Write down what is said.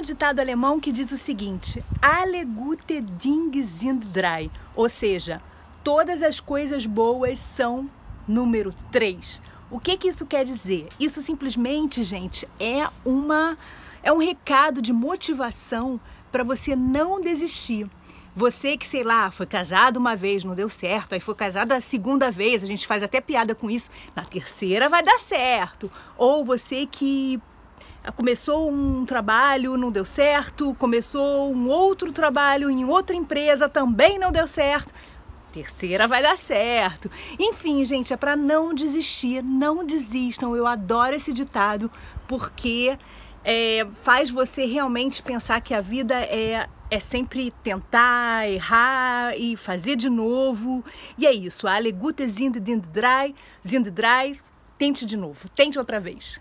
ditado alemão que diz o seguinte: Alle gute Dinge sind drei, ou seja, todas as coisas boas são número 3. O que que isso quer dizer? Isso simplesmente, gente, é uma é um recado de motivação para você não desistir. Você que, sei lá, foi casado uma vez, não deu certo, aí foi casado a segunda vez, a gente faz até piada com isso, na terceira vai dar certo. Ou você que começou um trabalho, não deu certo, começou um outro trabalho em outra empresa, também não deu certo. Terceira vai dar certo. Enfim, gente, é para não desistir, não desistam. Eu adoro esse ditado porque é, faz você realmente pensar que a vida é, é sempre tentar, errar e fazer de novo. E é isso. Ale gute sind drei, sind drei. Tente de novo, tente outra vez.